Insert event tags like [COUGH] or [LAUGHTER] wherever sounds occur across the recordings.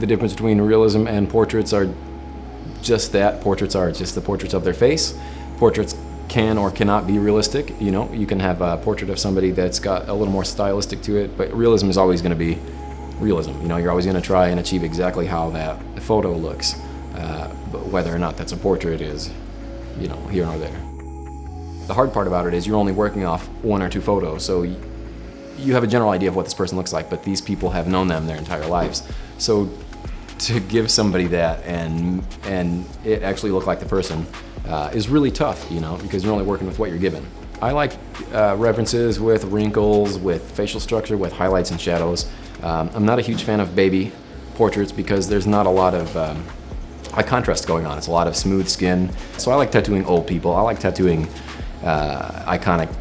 The difference between realism and portraits are just that. Portraits are just the portraits of their face. Portraits can or cannot be realistic. You know, you can have a portrait of somebody that's got a little more stylistic to it, but realism is always going to be realism. You know, you're always going to try and achieve exactly how that photo looks. Uh, but whether or not that's a portrait is, you know, here or there. The hard part about it is you're only working off one or two photos, so you have a general idea of what this person looks like, but these people have known them their entire lives. So to give somebody that and and it actually look like the person uh, is really tough, you know, because you're only working with what you're given. I like uh, references with wrinkles, with facial structure, with highlights and shadows. Um, I'm not a huge fan of baby portraits because there's not a lot of um, high contrast going on. It's a lot of smooth skin. So I like tattooing old people. I like tattooing uh, iconic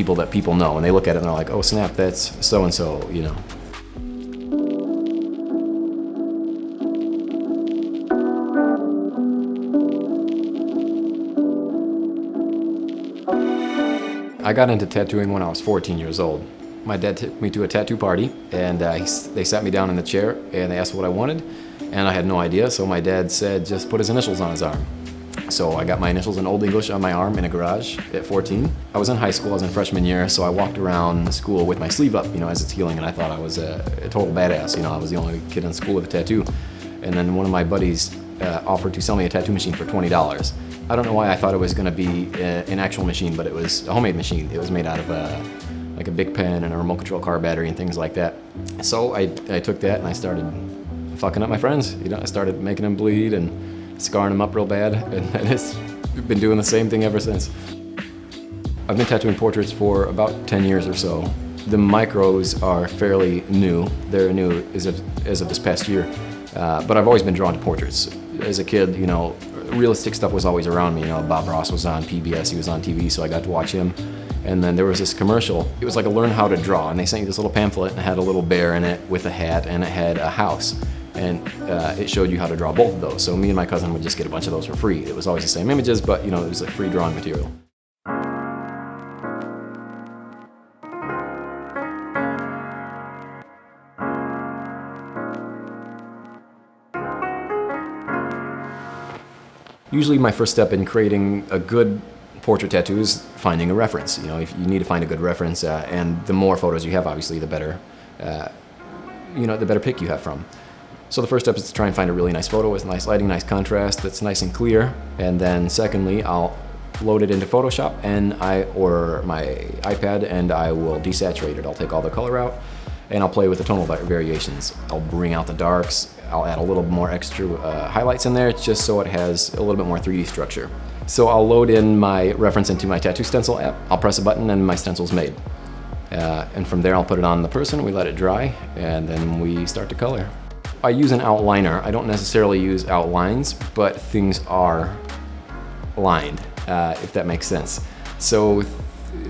people that people know, and they look at it and they're like, oh snap, that's so and so, you know. I got into tattooing when I was 14 years old. My dad took me to a tattoo party and uh, he, they sat me down in the chair and they asked what I wanted and I had no idea so my dad said just put his initials on his arm. So I got my initials in Old English on my arm in a garage at 14. I was in high school, I was in freshman year, so I walked around school with my sleeve up, you know, as it's healing, and I thought I was a, a total badass, you know, I was the only kid in school with a tattoo. And then one of my buddies uh, offered to sell me a tattoo machine for $20. I don't know why I thought it was going to be a, an actual machine, but it was a homemade machine. It was made out of a, like a big pen and a remote control car battery and things like that. So I, I took that and I started fucking up my friends. You know, I started making them bleed and scarring them up real bad, [LAUGHS] and, and it's been doing the same thing ever since. I've been tattooing portraits for about 10 years or so. The micros are fairly new. They're new as of, as of this past year. Uh, but I've always been drawn to portraits. As a kid, you know, realistic stuff was always around me. You know, Bob Ross was on PBS, he was on TV, so I got to watch him. And then there was this commercial. It was like a learn how to draw, and they sent you this little pamphlet and it had a little bear in it with a hat, and it had a house. And uh, it showed you how to draw both of those. So me and my cousin would just get a bunch of those for free. It was always the same images, but you know, it was like free drawing material. Usually my first step in creating a good portrait tattoo is finding a reference. You know, if you need to find a good reference, uh, and the more photos you have, obviously, the better, uh, you know, the better pick you have from. So the first step is to try and find a really nice photo with nice lighting, nice contrast, that's nice and clear. And then secondly, I'll load it into Photoshop and I or my iPad and I will desaturate it. I'll take all the color out and I'll play with the tonal variations. I'll bring out the darks, I'll add a little more extra uh, highlights in there just so it has a little bit more 3D structure. So I'll load in my reference into my tattoo stencil app, I'll press a button and my stencil's made. Uh, and from there I'll put it on the person, we let it dry, and then we start to color. I use an outliner. I don't necessarily use outlines, but things are lined, uh, if that makes sense. So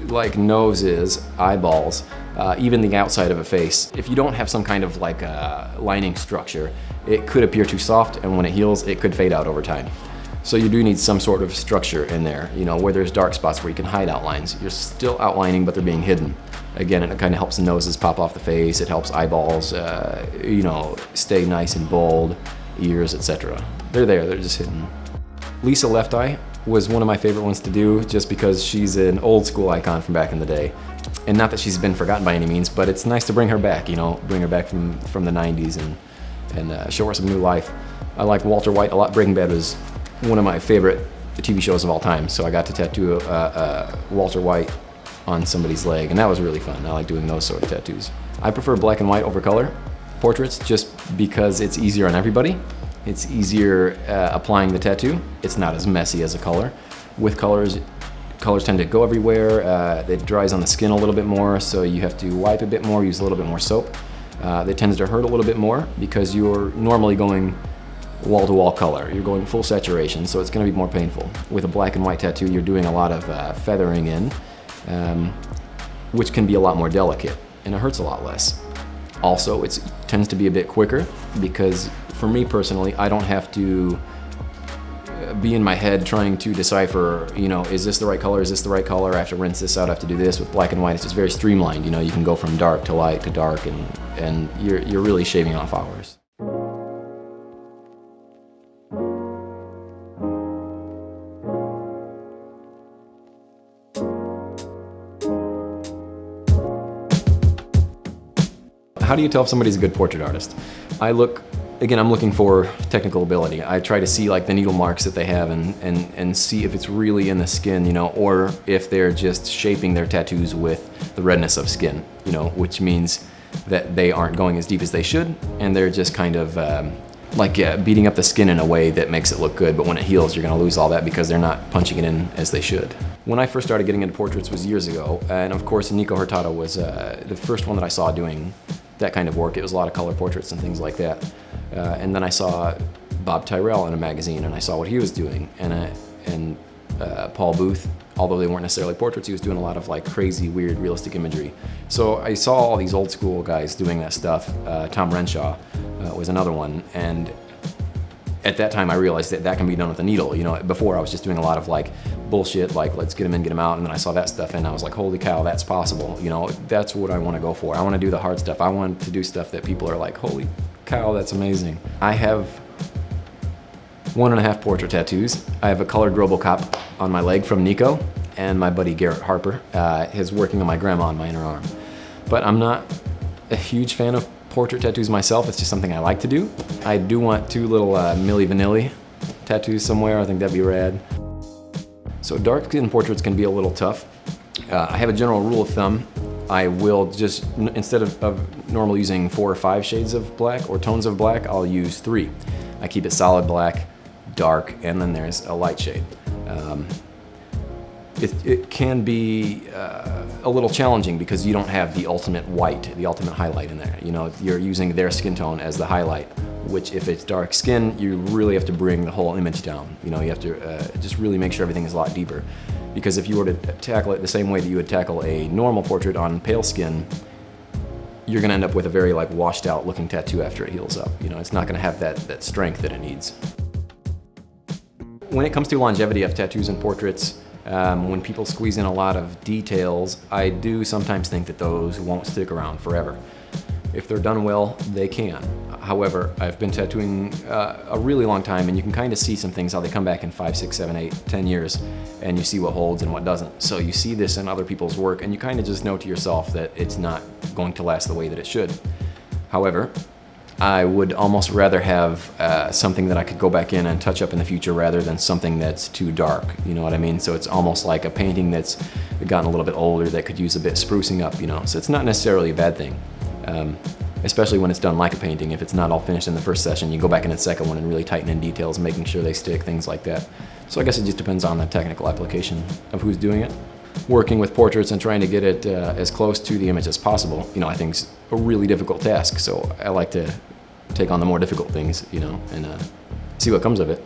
like noses, eyeballs, uh, even the outside of a face. If you don't have some kind of like a lining structure, it could appear too soft and when it heals, it could fade out over time. So you do need some sort of structure in there, you know, where there's dark spots where you can hide outlines. You're still outlining, but they're being hidden. Again, it kind of helps the noses pop off the face. It helps eyeballs, uh, you know, stay nice and bold, ears, etc. They're there, they're just hidden. Lisa Left Eye was one of my favorite ones to do just because she's an old school icon from back in the day. And not that she's been forgotten by any means, but it's nice to bring her back, you know, bring her back from, from the 90s and, and uh, show her some new life. I like Walter White a lot. Breaking Bad was one of my favorite TV shows of all time, so I got to tattoo uh, uh, Walter White on somebody's leg, and that was really fun. I like doing those sort of tattoos. I prefer black and white over color portraits just because it's easier on everybody. It's easier uh, applying the tattoo. It's not as messy as a color. With colors, colors tend to go everywhere. Uh, it dries on the skin a little bit more, so you have to wipe a bit more, use a little bit more soap. Uh, that tends to hurt a little bit more because you're normally going wall-to-wall -wall color. You're going full saturation, so it's gonna be more painful. With a black and white tattoo, you're doing a lot of uh, feathering in, um, which can be a lot more delicate, and it hurts a lot less. Also, it tends to be a bit quicker because for me personally, I don't have to uh, be in my head trying to decipher, you know, is this the right color? Is this the right color? I have to rinse this out. I have to do this with black and white. It's just very streamlined. You know, you can go from dark to light to dark, and and you're you're really shaving off hours. How do you tell if somebody's a good portrait artist? I look, again, I'm looking for technical ability. I try to see like the needle marks that they have and, and, and see if it's really in the skin, you know, or if they're just shaping their tattoos with the redness of skin, you know, which means that they aren't going as deep as they should and they're just kind of um, like yeah, beating up the skin in a way that makes it look good, but when it heals, you're gonna lose all that because they're not punching it in as they should. When I first started getting into portraits was years ago, and of course Nikko Hurtado was uh, the first one that I saw doing that kind of work. It was a lot of color portraits and things like that. Uh, and then I saw Bob Tyrrell in a magazine and I saw what he was doing. And, I, and uh, Paul Booth, although they weren't necessarily portraits, he was doing a lot of like crazy, weird, realistic imagery. So I saw all these old school guys doing that stuff. Uh, Tom Renshaw uh, was another one. And at that time I realized that that can be done with a needle. You know, before I was just doing a lot of like bullshit, like let's get them in, get them out, and then I saw that stuff and I was like, holy cow, that's possible. You know, that's what I want to go for. I want to do the hard stuff. I want to do stuff that people are like, holy cow, that's amazing. I have one and a half portrait tattoos. I have a colored Robocop on my leg from Nikko, and my buddy Garrett Harper uh, is working on my grandma on my inner arm. But I'm not a huge fan of portrait tattoos myself. It's just something I like to do. I do want two little uh, Milli Vanilli tattoos somewhere. I think that'd be rad. So dark skin portraits can be a little tough. Uh, I have a general rule of thumb. I will just, instead of, of normal using four or five shades of black or tones of black, I'll use three. I keep it solid black, dark, and then there's a light shade. Um, it, it can be uh, a little challenging because you don't have the ultimate white, the ultimate highlight in there. You know, you're using their skin tone as the highlight, which if it's dark skin, you really have to bring the whole image down. You know, you have to uh, just really make sure everything is a lot deeper. Because if you were to tackle it the same way that you would tackle a normal portrait on pale skin, you're gonna end up with a very like washed out looking tattoo after it heals up. You know, it's not gonna have that, that strength that it needs. When it comes to longevity of tattoos and portraits, um, when people squeeze in a lot of details, I do sometimes think that those won't stick around forever. If they're done well, they can. However, I've been tattooing uh, a really long time and you can kind of see some things, how they come back in five, six, seven, eight, ten years, and you see what holds and what doesn't. So you see this in other people's work and you kind of just know to yourself that it's not going to last the way that it should. However, I would almost rather have uh, something that I could go back in and touch up in the future rather than something that's too dark, you know what I mean? So it's almost like a painting that's gotten a little bit older that could use a bit sprucing up, you know? So it's not necessarily a bad thing, um, especially when it's done like a painting. If it's not all finished in the first session, you go back in the second one and really tighten in details, making sure they stick, things like that. So I guess it just depends on the technical application of who's doing it working with portraits and trying to get it uh, as close to the image as possible, you know, I think is a really difficult task. So I like to take on the more difficult things, you know, and uh, see what comes of it.